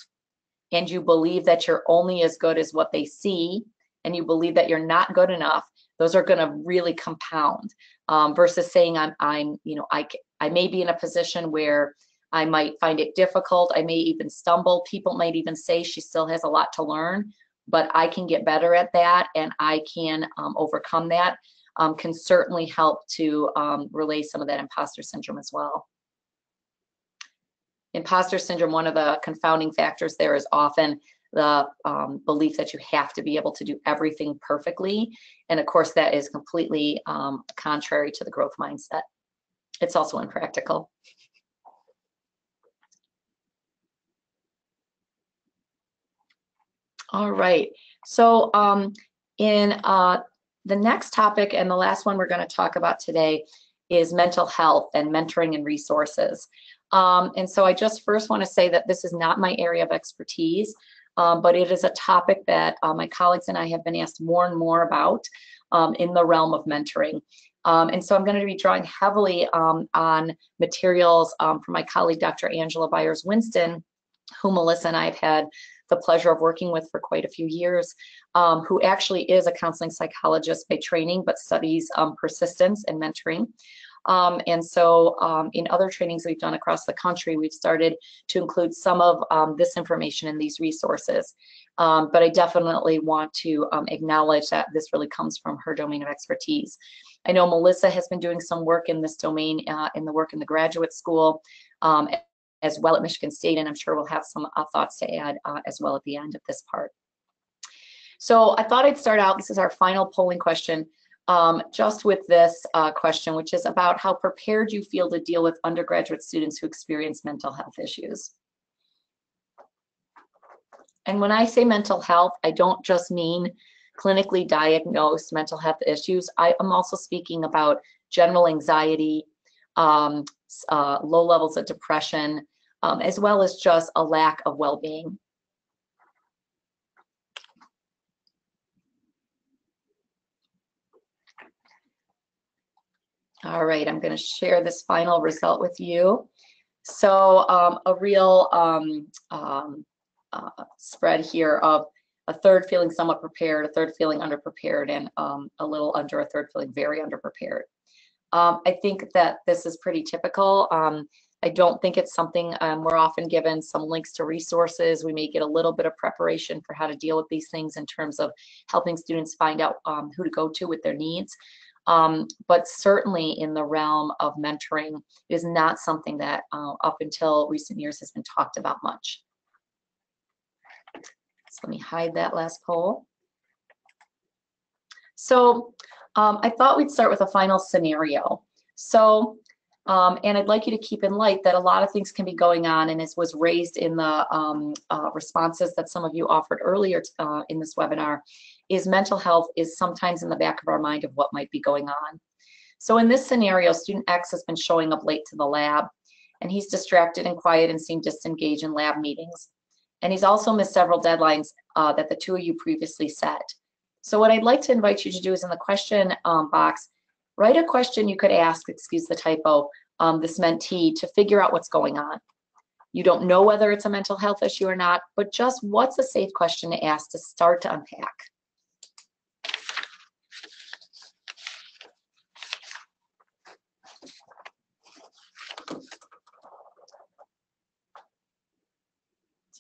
and you believe that you're only as good as what they see and you believe that you're not good enough, those are going to really compound um, versus saying I'm, I'm, you know, I, I may be in a position where I might find it difficult. I may even stumble. People might even say she still has a lot to learn, but I can get better at that and I can um, overcome that um, can certainly help to um, relay some of that imposter syndrome as well. Imposter syndrome, one of the confounding factors there is often the um, belief that you have to be able to do everything perfectly. And of course, that is completely um, contrary to the growth mindset. It's also impractical. All right. So um, in uh, the next topic and the last one we're going to talk about today is mental health and mentoring and resources. Um, and so I just first want to say that this is not my area of expertise, um, but it is a topic that uh, my colleagues and I have been asked more and more about um, in the realm of mentoring. Um, and so I'm going to be drawing heavily um, on materials um, from my colleague, Dr. Angela Byars-Winston, who Melissa and I have had the pleasure of working with for quite a few years, um, who actually is a counseling psychologist by training, but studies um, persistence and mentoring. Um, and so um, in other trainings we've done across the country, we've started to include some of um, this information in these resources. Um, but I definitely want to acknowledge that this really comes from her domain of expertise. I know Melissa has been doing some work in this domain uh, in the work in the graduate school um, as well at Michigan State, and I'm sure we'll have some uh, thoughts to add uh, as well at the end of this part. So I thought I'd start out, this is our final polling question, um, just with this uh, question, which is about how prepared you feel to deal with undergraduate students who experience mental health issues. And when I say mental health, I don't just mean clinically diagnosed mental health issues. I am also speaking about general anxiety, um, uh, low levels of depression, um, as well as just a lack of well-being. All right, I'm going to share this final result with you. So um, a real um, um, uh, spread here of a third feeling somewhat prepared, a third feeling underprepared, and um, a little under, a third feeling very underprepared. Um, I think that this is pretty typical. Um, I don't think it's something we're often given some links to resources. We may get a little bit of preparation for how to deal with these things in terms of helping students find out who to go to with their needs. Um, but certainly in the realm of mentoring is not something that uh, up until recent years has been talked about much. So let me hide that last poll. So um, I thought we'd start with a final scenario. So, um, and I'd like you to keep in light that a lot of things can be going on and as was raised in the um, uh, responses that some of you offered earlier uh, in this webinar, is mental health is sometimes in the back of our mind of what might be going on. So in this scenario, student X has been showing up late to the lab and he's distracted and quiet and seemed disengaged in lab meetings. And he's also missed several deadlines uh, that the two of you previously set. So what I'd like to invite you to do is in the question um, box, write a question you could ask, excuse the typo, um, this mentee to figure out what's going on. You don't know whether it's a mental health issue or not, but just what's a safe question to ask to start to unpack.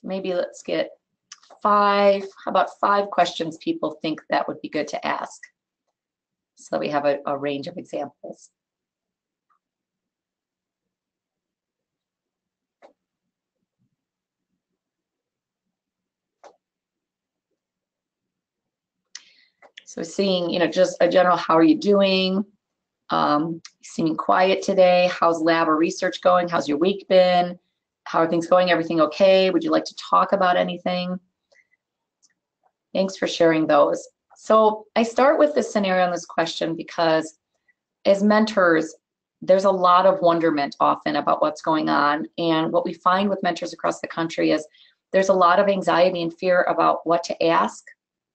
Maybe let's get five, how about five questions people think that would be good to ask? So we have a, a range of examples. So seeing, you know, just a general, how are you doing? Um, seeming quiet today. How's lab or research going? How's your week been? How are things going? Everything okay? Would you like to talk about anything? Thanks for sharing those. So I start with this scenario and this question because as mentors, there's a lot of wonderment often about what's going on. And what we find with mentors across the country is there's a lot of anxiety and fear about what to ask,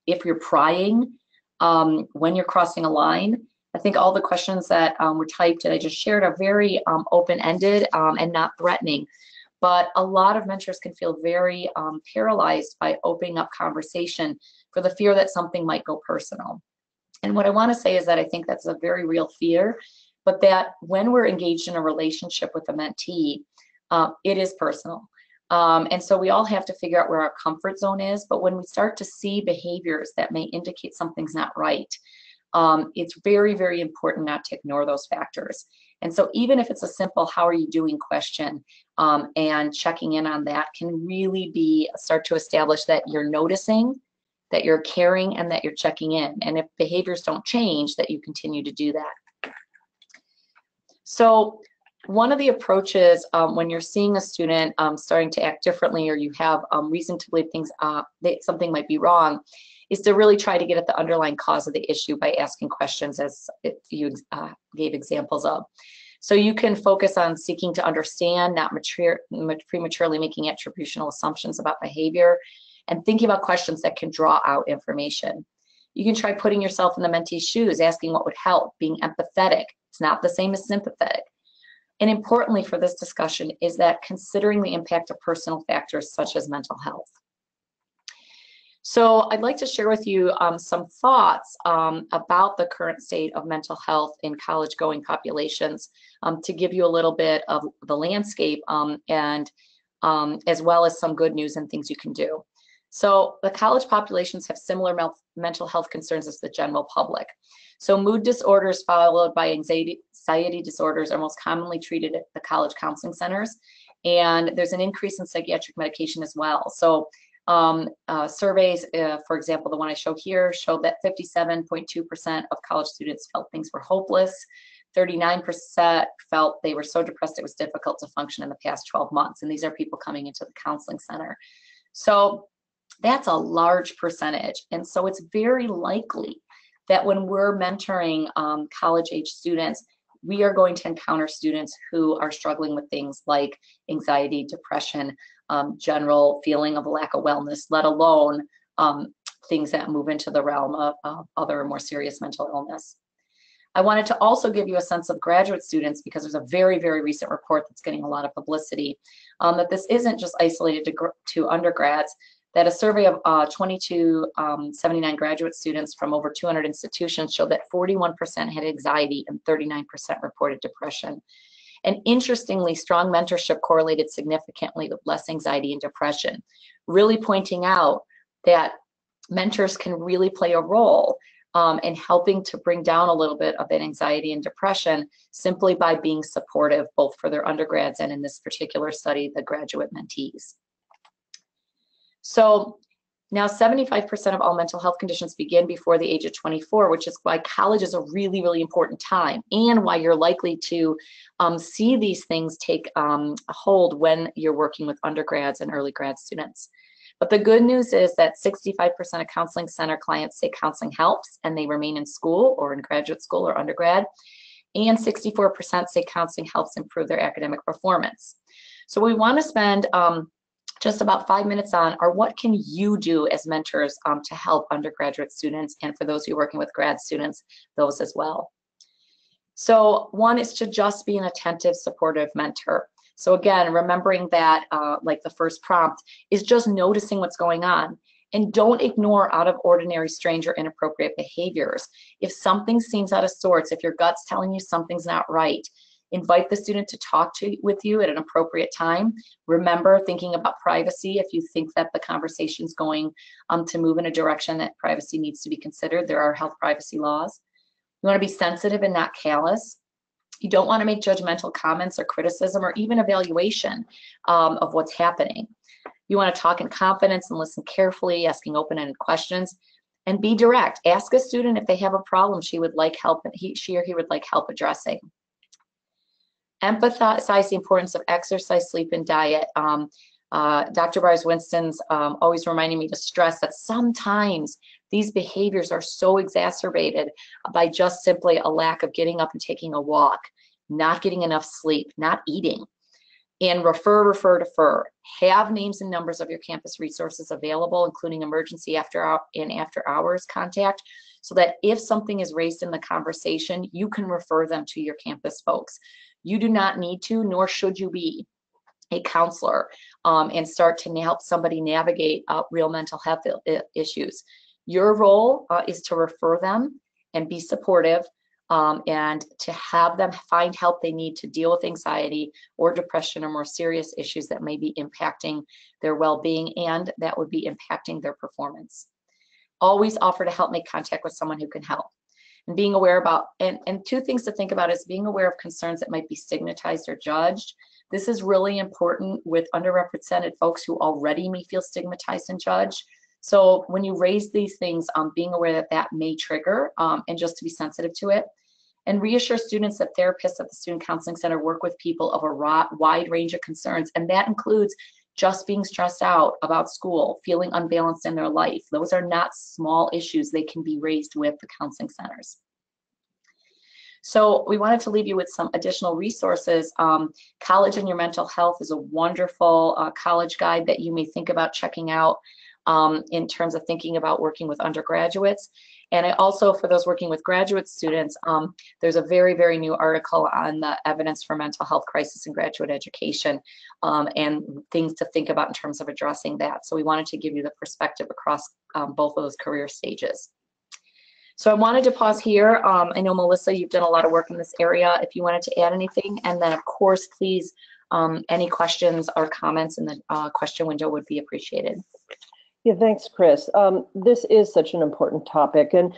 if you're prying, um, when you're crossing a line. I think all the questions that um, were typed and I just shared are very um, open-ended um, and not threatening. But a lot of mentors can feel very um, paralyzed by opening up conversation for the fear that something might go personal. And what I want to say is that I think that's a very real fear, but that when we're engaged in a relationship with a mentee, uh, it is personal. Um, and so we all have to figure out where our comfort zone is. But when we start to see behaviors that may indicate something's not right, um, it's very, very important not to ignore those factors. And so even if it's a simple how are you doing question um, and checking in on that can really be start to establish that you're noticing, that you're caring, and that you're checking in. And if behaviors don't change, that you continue to do that. So one of the approaches um, when you're seeing a student um, starting to act differently or you have um, reason to believe things uh, that something might be wrong is to really try to get at the underlying cause of the issue by asking questions as you uh, gave examples of. So you can focus on seeking to understand, not mature, prematurely making attributional assumptions about behavior, and thinking about questions that can draw out information. You can try putting yourself in the mentee's shoes, asking what would help, being empathetic. It's not the same as sympathetic. And importantly for this discussion is that considering the impact of personal factors such as mental health. So I'd like to share with you um, some thoughts um, about the current state of mental health in college going populations um, to give you a little bit of the landscape um, and um, as well as some good news and things you can do. So the college populations have similar mental health concerns as the general public. So mood disorders followed by anxiety, anxiety disorders are most commonly treated at the college counseling centers. And there's an increase in psychiatric medication as well. So um, uh, surveys, uh, for example, the one I show here, showed that 57.2% of college students felt things were hopeless. 39% felt they were so depressed it was difficult to function in the past 12 months. And these are people coming into the counseling center. So that's a large percentage. And so it's very likely that when we're mentoring um, college age students, we are going to encounter students who are struggling with things like anxiety, depression, um, general feeling of lack of wellness, let alone um, things that move into the realm of, other more serious mental illness. I wanted to also give you a sense of graduate students because there's a very, very recent report that's getting a lot of publicity um, that this isn't just isolated to, to undergrads, that a survey of uh, 2279 um, graduate students from over 200 institutions showed that 41% had anxiety and 39% reported depression. And interestingly, strong mentorship correlated significantly with less anxiety and depression, really pointing out that mentors can really play a role um, in helping to bring down a little bit of that anxiety and depression simply by being supportive, both for their undergrads and in this particular study, the graduate mentees. So now 75% of all mental health conditions begin before the age of 24, which is why college is a really, really important time and why you're likely to um, see these things take um, hold when you're working with undergrads and early grad students. But the good news is that 65% of counseling center clients say counseling helps and they remain in school or in graduate school or undergrad. And 64% say counseling helps improve their academic performance. So we want to spend um, just about five minutes on are what can you do as mentors um, to help undergraduate students and for those who are working with grad students, those as well. So one is to just be an attentive, supportive mentor. So again, remembering that, uh, like the first prompt, is just noticing what's going on. And don't ignore out of ordinary, strange, or inappropriate behaviors. If something seems out of sorts, if your gut's telling you something's not right, invite the student to talk to with you at an appropriate time. Remember thinking about privacy. If you think that the conversation is going um, to move in a direction that privacy needs to be considered, there are health privacy laws. You want to be sensitive and not callous. You don't want to make judgmental comments or criticism or even evaluation um, of what's happening. You want to talk in confidence and listen carefully, asking open-ended questions and be direct. Ask a student if they have a problem she would like help, he, she or he would like help addressing emphasize the importance of exercise, sleep, and diet. Um, uh, Dr. Byars-Winston's um, always reminding me to stress that sometimes these behaviors are so exacerbated by just simply a lack of getting up and taking a walk. not getting enough sleep, not eating. And refer, refer, defer. Have names and numbers of your campus resources available, including emergency after hour and after hours contact, so that if something is raised in the conversation, you can refer them to your campus folks. You do not need to, nor should you be a counselor um, and start to help somebody navigate uh, real mental health issues. Your role uh, is to refer them and be supportive um, and to have them find help they need to deal with anxiety or depression or more serious issues that may be impacting their well-being and that would be impacting their performance. Always offer to help make contact with someone who can help. And being aware about, and, and two things to think about is being aware of concerns that might be stigmatized or judged. This is really important with underrepresented folks who already may feel stigmatized and judged. So when you raise these things, um, being aware that that may trigger um, and just to be sensitive to it. And reassure students that therapists at the Student Counseling Center work with people of a wide range of concerns. And that includes just being stressed out about school, feeling unbalanced in their life. Those are not small issues. They can be raised with the counseling centers. So we wanted to leave you with some additional resources. Um, college and Your Mental Health is a wonderful uh, college guide that you may think about checking out um, in terms of thinking about working with undergraduates. And I also, for those working with graduate students, um, there's a very, very new article on the evidence for mental health crisis in graduate education um, and things to think about in terms of addressing that. So we wanted to give you the perspective across um, both of those career stages. So I wanted to pause here. Um, I know, Melissa, you've done a lot of work in this area. If you wanted to add anything, and then, of course, please, um, any questions or comments in the uh, question window would be appreciated. Yeah, thanks, Chris. Um, this is such an important topic. And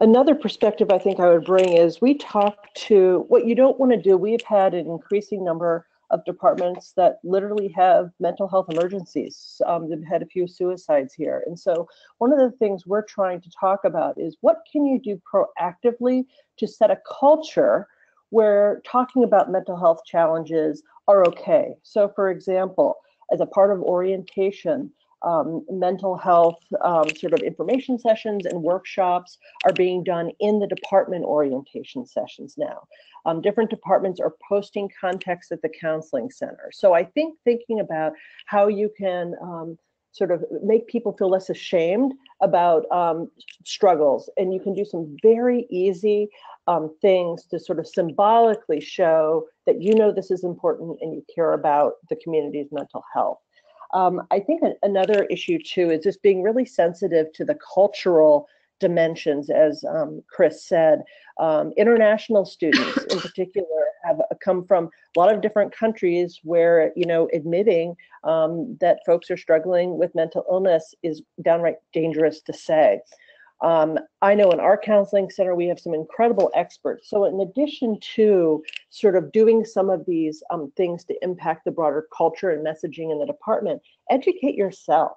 another perspective I think I would bring is we talk to what you don't want to do. We've had an increasing number of departments that literally have mental health emergencies. Um, they've had a few suicides here. And so one of the things we're trying to talk about is what can you do proactively to set a culture where talking about mental health challenges are okay. So for example, as a part of orientation, um, mental health um, sort of information sessions and workshops are being done in the department orientation sessions now. Um, different departments are posting context at the counseling center. So I think thinking about how you can um, sort of make people feel less ashamed about um, struggles and you can do some very easy um, things to sort of symbolically show that you know this is important and you care about the community's mental health. Um, I think another issue too is just being really sensitive to the cultural dimensions, as um, Chris said. Um, international students in [COUGHS] particular have come from a lot of different countries where, you know, admitting um, that folks are struggling with mental illness is downright dangerous to say. Um, I know in our counseling center, we have some incredible experts. So in addition to sort of doing some of these um, things to impact the broader culture and messaging in the department, educate yourself.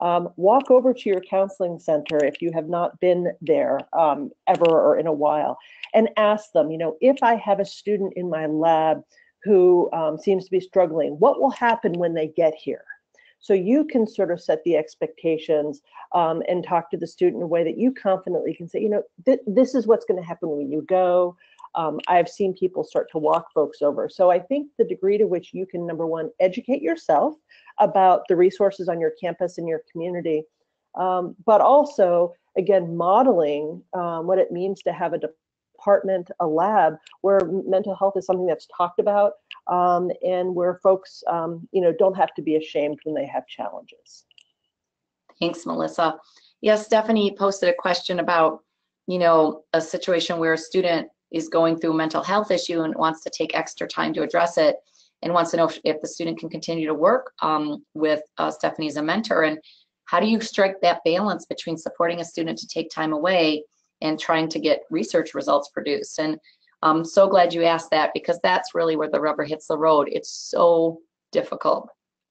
Um, walk over to your counseling center if you have not been there um, ever or in a while and ask them, you know, if I have a student in my lab who um, seems to be struggling, what will happen when they get here? So you can sort of set the expectations um, and talk to the student in a way that you confidently can say, you know, th this is what's going to happen when you go. Um, I've seen people start to walk folks over. So I think the degree to which you can, number one, educate yourself about the resources on your campus and your community, um, but also, again, modeling um, what it means to have a department, a lab where mental health is something that's talked about um, and where folks, um, you know, don't have to be ashamed when they have challenges. Thanks, Melissa. Yes, Stephanie posted a question about, you know, a situation where a student is going through a mental health issue and wants to take extra time to address it and wants to know if, if the student can continue to work um, with uh, Stephanie as a mentor. And how do you strike that balance between supporting a student to take time away and trying to get research results produced? And I'm so glad you asked that because that's really where the rubber hits the road. It's so difficult.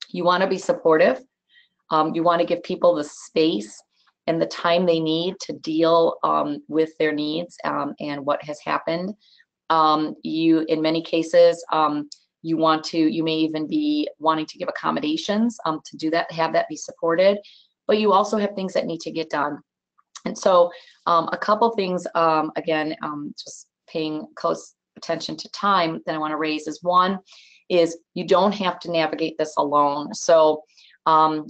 You want to be supportive. Um, you want to give people the space and the time they need to deal um, with their needs um, and what has happened. Um, you, in many cases, um, you want to, you may even be wanting to give accommodations um, to do that, have that be supported, but you also have things that need to get done. And so a couple things, again, just paying close attention to time that I want to raise is one is you don't have to navigate this alone. So um,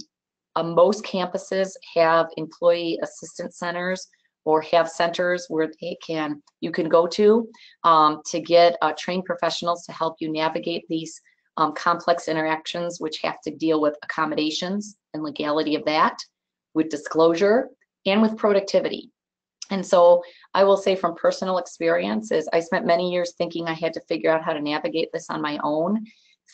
uh, most campuses have employee assistance centers or have centers where they can you can go to um, to get uh, trained professionals to help you navigate these um, complex interactions which have to deal with accommodations and legality of that with disclosure and with productivity and so i will say from personal experiences i spent many years thinking i had to figure out how to navigate this on my own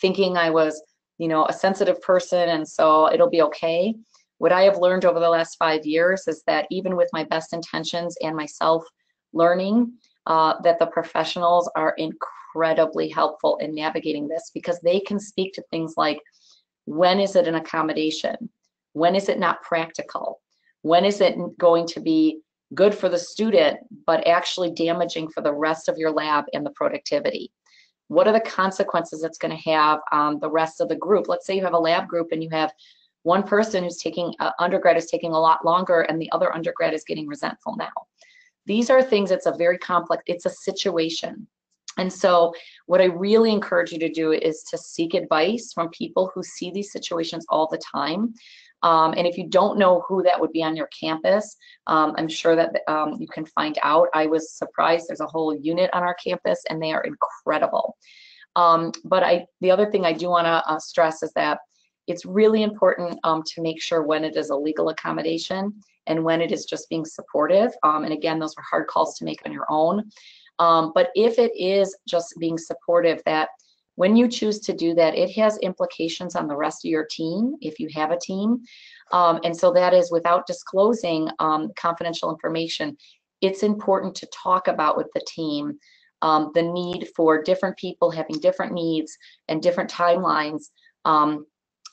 thinking i was you know a sensitive person and so it'll be okay what I have learned over the last five years is that even with my best intentions and myself learning, uh, that the professionals are incredibly helpful in navigating this because they can speak to things like when is it an accommodation? When is it not practical? When is it going to be good for the student, but actually damaging for the rest of your lab and the productivity? What are the consequences it's going to have on the rest of the group? Let's say you have a lab group and you have one person who's taking uh, undergrad is taking a lot longer and the other undergrad is getting resentful now. These are things, it's a very complex, it's a situation. And so what I really encourage you to do is to seek advice from people who see these situations all the time. Um, and if you don't know who that would be on your campus, um, I'm sure that um, you can find out. I was surprised there's a whole unit on our campus and they are incredible. Um, but I, the other thing I do wanna uh, stress is that it's really important um, to make sure when it is a legal accommodation and when it is just being supportive. Um, and again, those are hard calls to make on your own. But if it is just being supportive, that when you choose to do that, it has implications on the rest of your team if you have a team. Um, and so that is without disclosing um, confidential information, it's important to talk about with the team um, the need for different people having different needs and different timelines um,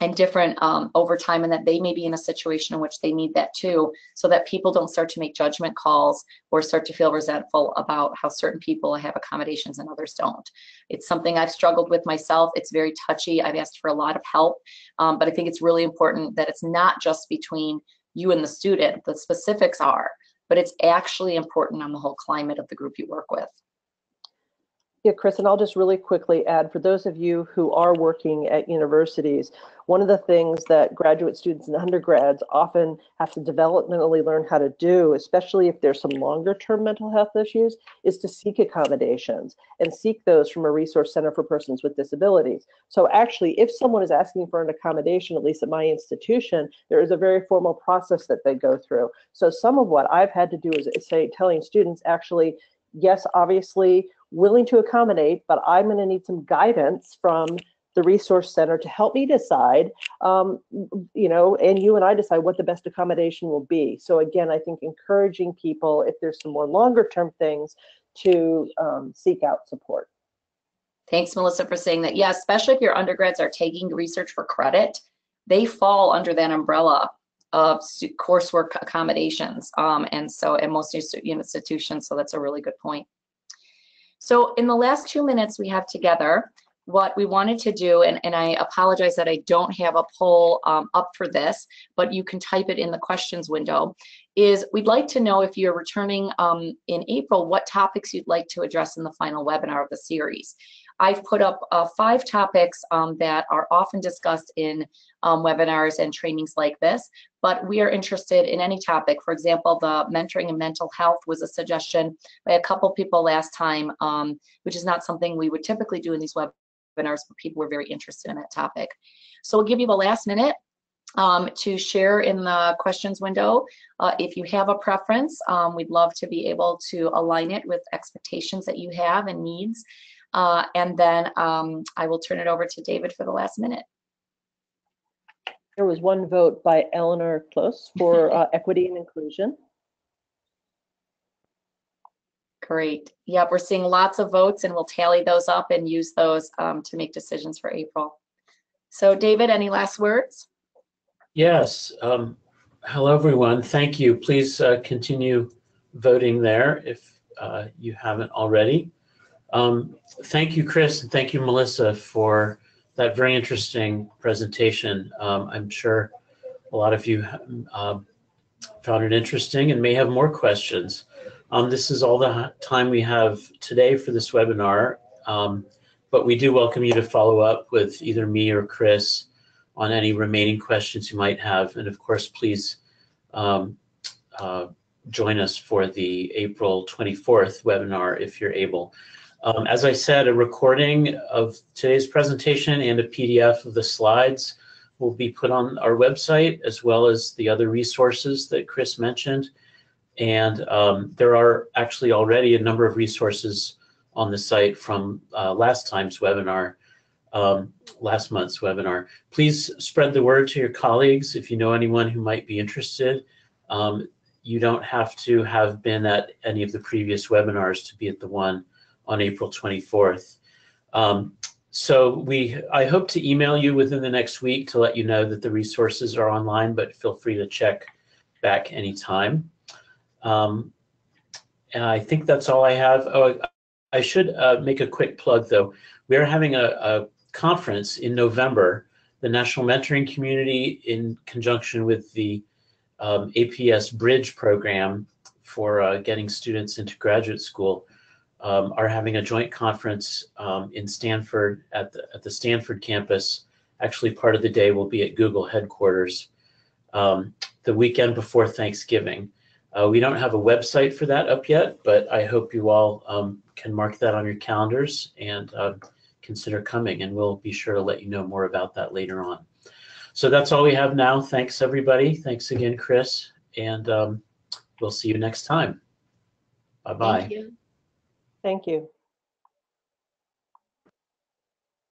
and different um, over time and that they may be in a situation in which they need that too so that people don't start to make judgment calls or start to feel resentful about how certain people have accommodations and others don't. It's something i've struggled with myself. It's very touchy. I've asked for a lot of help um, but i think it's really important that it's not just between you and the student. The specifics are but it's actually important on the whole climate of the group you work with yeah, Chris, and I'll just really quickly add for those of you who are working at universities, one of the things that graduate students and undergrads often have to developmentally learn how to do, especially if there's some longer term mental health issues, is to seek accommodations and seek those from a resource center for persons with disabilities. So actually, if someone is asking for an accommodation, at least at my institution, there is a very formal process that they go through. So some of what I've had to do is say, telling students actually, yes, obviously, willing to accommodate, but I'm going to need some guidance from the resource center to help me decide, um, you know, and you and I decide what the best accommodation will be. So again, I think encouraging people, if there's some more longer term things, to um, seek out support. Thanks, Melissa, for saying that. Yeah, especially if your undergrads are taking research for credit, they fall under that umbrella of coursework accommodations. Um, and so, in most institutions, so that's a really good point. So in the last two minutes we have together, what we wanted to do, and, and I apologize that I don't have a poll um, up for this, but you can type it in the questions window, is we'd like to know if you're returning um, in April, what topics you'd like to address in the final webinar of the series. I've put up uh, five topics um, that are often discussed in um, webinars and trainings like this, but we are interested in any topic. For example, the mentoring and mental health was a suggestion by a couple people last time, um, which is not something we would typically do in these webinars, but people were very interested in that topic. So we'll give you the last minute um, to share in the questions window. Uh, if you have a preference, um, we'd love to be able to align it with expectations that you have and needs. Uh, and then um, I will turn it over to David for the last minute. There was one vote by Eleanor Close for [LAUGHS] uh, equity and inclusion. Great. Yep, we're seeing lots of votes and we'll tally those up and use those um, to make decisions for April. So David, any last words? Yes. Um, hello, everyone. Thank you. Please uh, continue voting there if uh, you haven't already. Um, thank you, Chris, and thank you, Melissa, for that very interesting presentation. Um, I'm sure a lot of you uh, found it interesting and may have more questions. Um, this is all the time we have today for this webinar. Um, but we do welcome you to follow up with either me or Chris on any remaining questions you might have. And of course, please um, uh, join us for the April 24th webinar if you're able. Um, as I said, a recording of today's presentation and a PDF of the slides will be put on our website as well as the other resources that Chris mentioned. And um, there are actually already a number of resources on the site from uh, last time's webinar, um, last month's webinar. Please spread the word to your colleagues if you know anyone who might be interested. Um, you don't have to have been at any of the previous webinars to be at the one on April 24th. Um, so we, I hope to email you within the next week to let you know that the resources are online, but feel free to check back anytime. Um, and I think that's all I have. Oh, I should uh, make a quick plug though. We are having a, a conference in November, the National Mentoring Community in conjunction with the um, APS Bridge program for uh, getting students into graduate school um, are having a joint conference um, in Stanford at the, at the Stanford campus. Actually, part of the day will be at Google headquarters um, the weekend before Thanksgiving. Uh, we don't have a website for that up yet, but I hope you all um, can mark that on your calendars and uh, consider coming, and we'll be sure to let you know more about that later on. So that's all we have now. Thanks, everybody. Thanks again, Chris, and um, we'll see you next time. Bye-bye. Thank you.